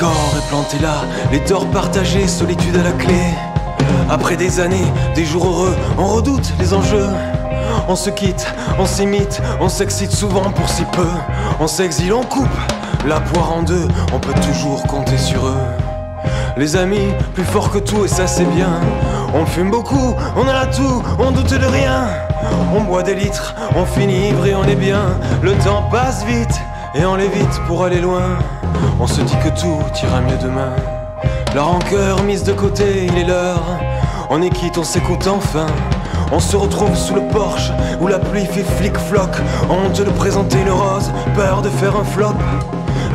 est là, les torts partagés, solitude à la clé. Après des années, des jours heureux, on redoute les enjeux. On se quitte, on s'imite, on s'excite souvent pour si peu. On s'exile, on coupe la poire en deux, on peut toujours compter sur eux. Les amis, plus fort que tout, et ça c'est bien. On fume beaucoup, on a tout, on doute de rien. On boit des litres, on finit ivre et on est bien. Le temps passe vite, et on l'évite pour aller loin. On se dit que tout ira mieux demain. La rancœur mise de côté, il est l'heure. On est quitte, on s'écoute enfin. On se retrouve sous le porche où la pluie fait flic-floc. Honte de présenter une rose, peur de faire un flop.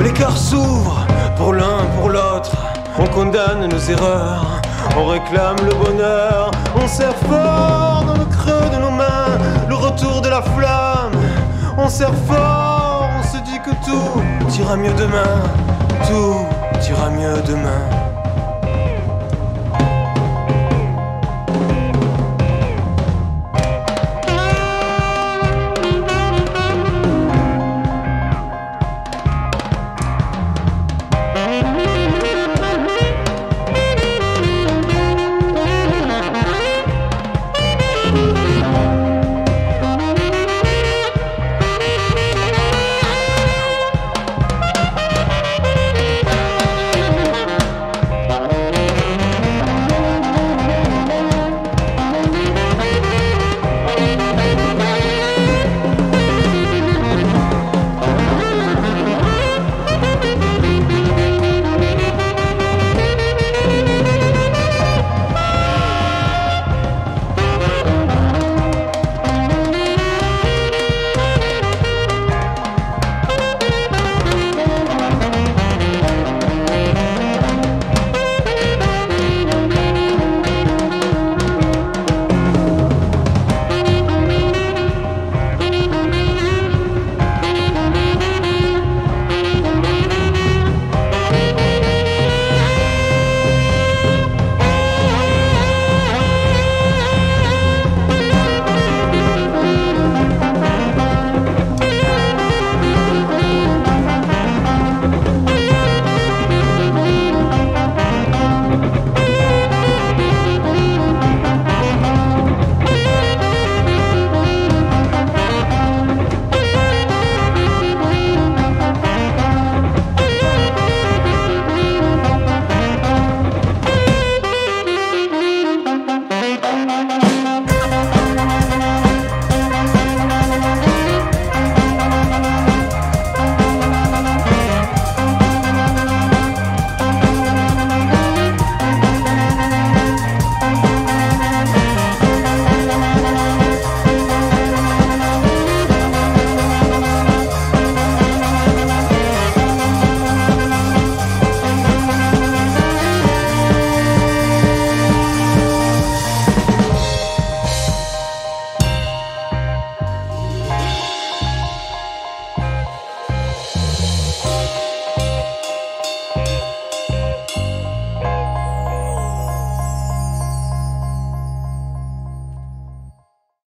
L'écart s'ouvre pour l'un, pour l'autre. On condamne nos erreurs, on réclame le bonheur. On serre fort dans le creux de nos mains le retour de la flamme. On serre fort, on se dit que tout ira mieux demain. Tout ira mieux demain.